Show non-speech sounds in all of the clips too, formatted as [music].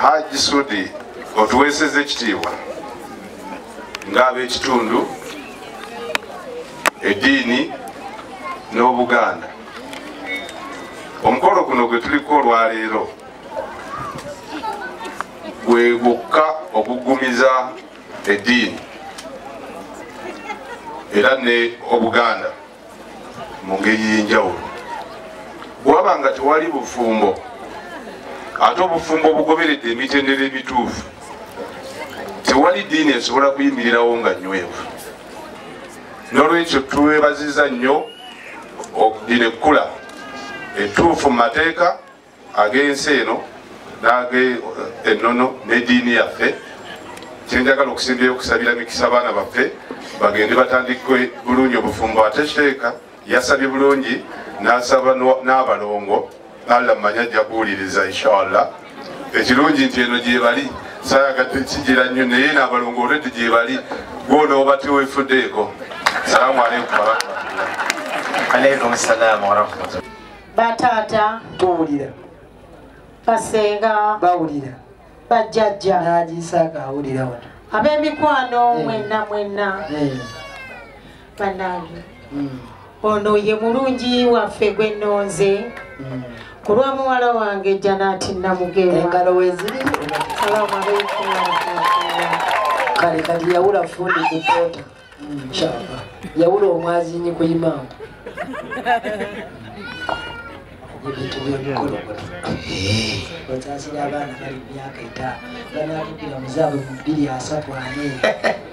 haji sudi otuweeseza ekitiibwa ng'ab'ekitundu eddiini n'obuganda. Omukolo guno gwe tuliko olwaleero gwe gwokka okugumiza eddiini era ne obuganda mu ngeri y'enjawulo. Bwaba nga tewali bufumbo ate obufumbo obugoberedde emitendera emituufu. Tewali ddiini esobola kuyimirirawo nga nywevu n'olwekyo twebaziza nnyo dino ekkula. Etuufu mu mateeka ag'ensi eno nage ennono n'eddiini yaffe. Kyenjagala okusimbyeyo okusabira mikisa baana baffe bagende batandikwe bulungi obufumbo ate sheeka yasabye bulungi nasaba n'abalongo alla mumanya ajja kuwuliriza inshallah. Ekirungi nti eno gyebali sayagadde kigira nnyo naye n'abalongo olwedde gyebali gwonooba tiwefuddeeko salaamu aleikum warahmatullah alaikum salaamu warahmatullah bataata tuwulira basenga bawulira. Bajjajja nagisaaka awulira wano. ab'emikwano mwenna mwenna. Bannange. Ono ye mulungi waffe gwe nnonze ku lwa muwala wange janaati namugerwa. Engalo weziri salaamu aleikum kale kati yawula fundi kupoota nshalla yawula omwazinyi ku imaamu. Ebintu byemikolo osasira abaana bali myaka etaano. Banatugira muzaabwe mu bbiri asatu ane [laughs]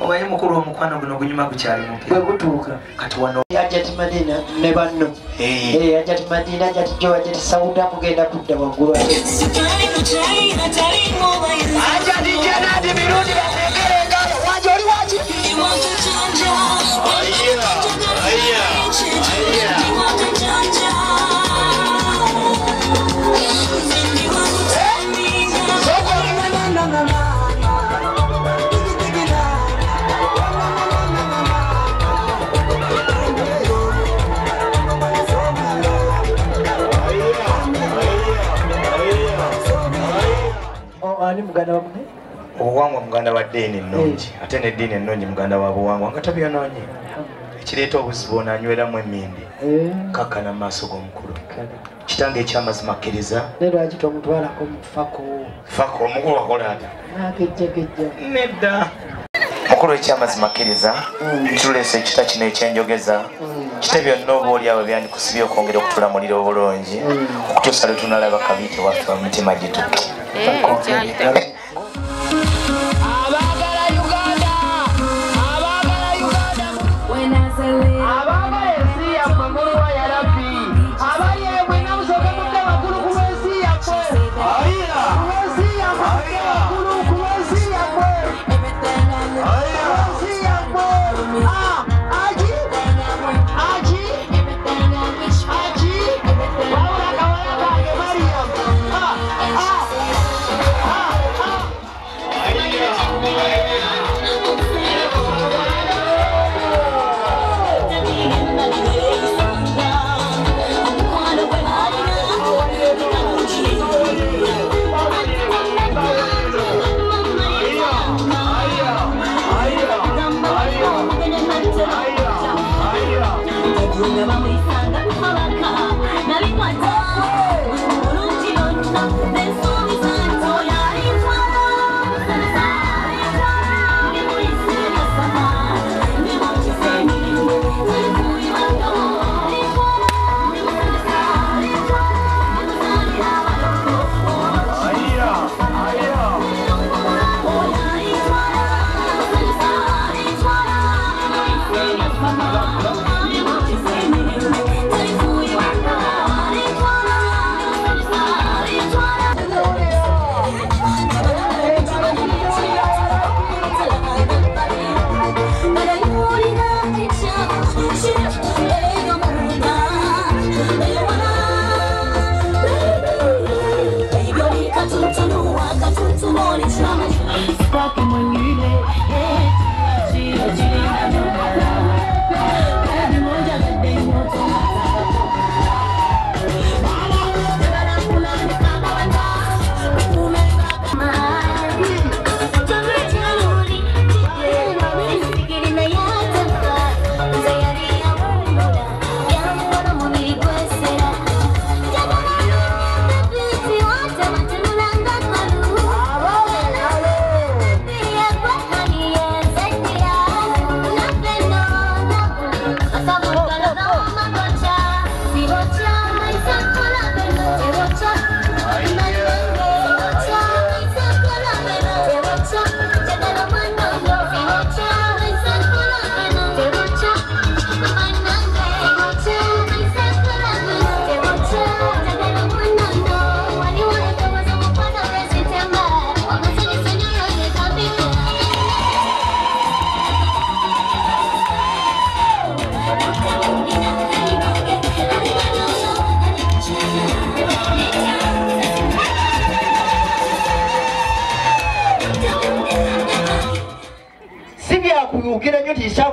omanyi mukulu omukwano guno gunyuma gukyali mupe bwe gutuuka. Kati wano ajati madina ne banno. Eh, ajati madina ajati jo ajati sauda mugenda kudda waggulu ajati ani muganda wamune obuwangwa muganda wa ddiini ennungi ate neddiini ennungi muganda wa buwangwa nga tabyonoonye ekireeta obuzibu ono anyweramu emmindi kakkana mu maaso g'omukulu. Kitange ekyamazima akkiriza ne lwaki tomutwalako mufako faka omukulu wakola ata nakejjagejja nedda. Mukulu ekyamazima akkiriza kituleesa ekita kino ekyenjogeza. Kite byonna oba oli awo byandikusibye okwongera okutula obulungi. Okutuusa lwe tunalaba kabiite waffe mu mitima 哎，这样子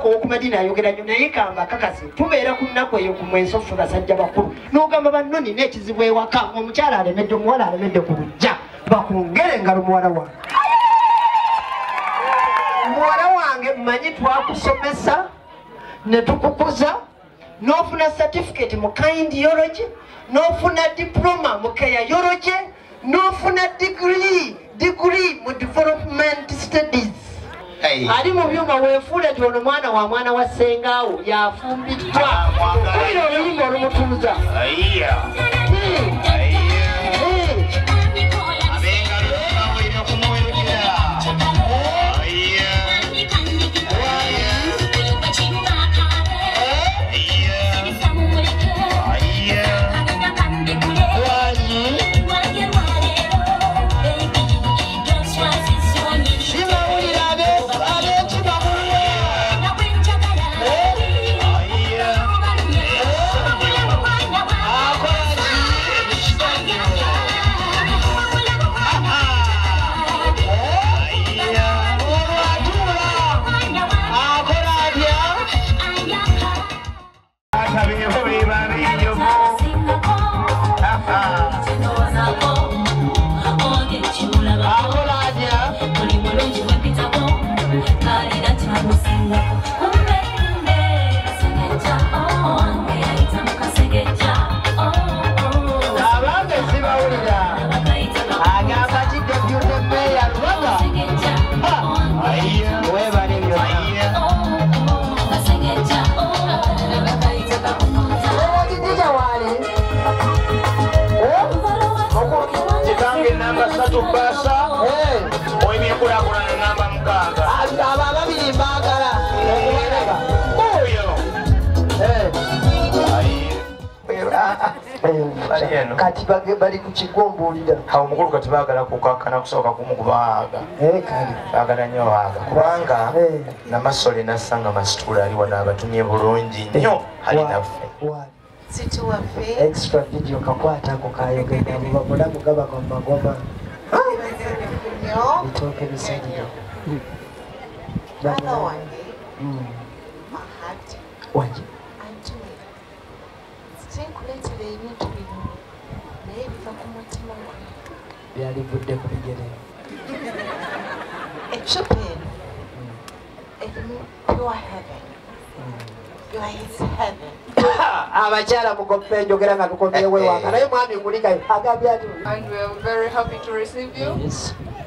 Tisaako owokumadini ayogera nnyo naye kamba kakasi tubeera ku nnaku eyo ku mwenso ffe basajja bakulu. N'ogamba banno nina ekizibu ewaka omukyala alemedde omuwala alemedde ku lujja bakungere engalo muwala wange. Muwala wange mmanyi twakusomesa ne tukukuza n'ofuna certificate mu kindology n'ofuna diploma mu kayayology n'ofuna degree degree mu development ali mu byuma weefuule ti ono mwana wa mwana wa sengaawo yafumbiddwa kuira olulimi olumutuuza abo ababiri mbagala okubalaba oyo eno. kati bali ku kigombuulira awo omukulu kati baagala kukakkana kusooka kumukubaaga kale. Baagala nnyo waaga kubanga Eh. namasole nassanga masituula ali wano abatumye bulungi nnyo. Ali naffe. extra video kakwatako kayogenda buba mulamu gaba kwa magoma. Nnyo. Bitooke bisaliro mwana wange mahati wanje antony sinkuleetera ebintu bino naye biva ku mutima gwe byalivudde ku bigere ecupa eno erimu pure heaven abakyala mugope njogera nga tukomyewo ewanga naye mwami kulikayo agambye ati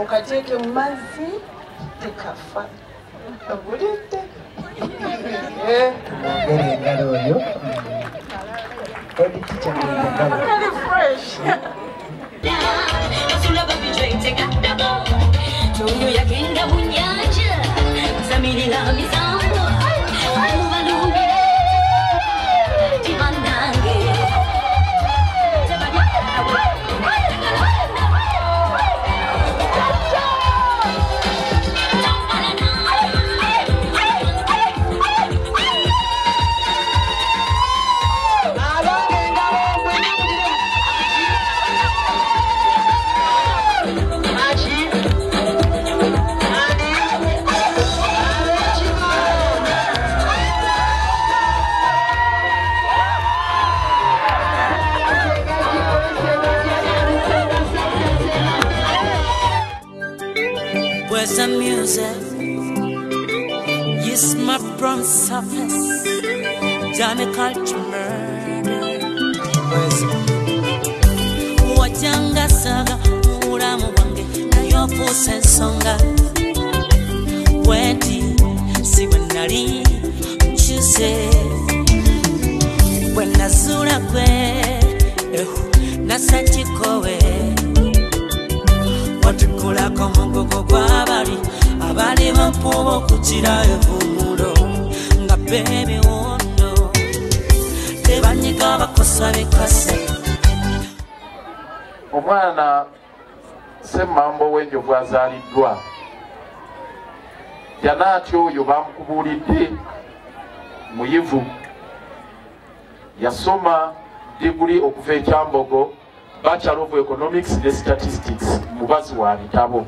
okateeke mu mazzi tekafa ogulidde ogera engalo oyo ebiti kyaengalo Tunyu yagenda mu nyanja, zamirira mizamu. difficult murder. Wajangasaga mubulamu bwange naye ofuusa ensonga bwenti si bwe nali nkyuse bwe nazuula gwe nasa kikowe watukulako mugogo gw'abali abali bakuba okukira evumulo nga beebiwo tebanyiga bakosa bekase omwana semmambo w'enjovu azaaliddwa janaati oyo bamukubuulidde muyivu yasoma diguli okuva ekyambogo bachelor of economics ne statistics mubazi wa bitabo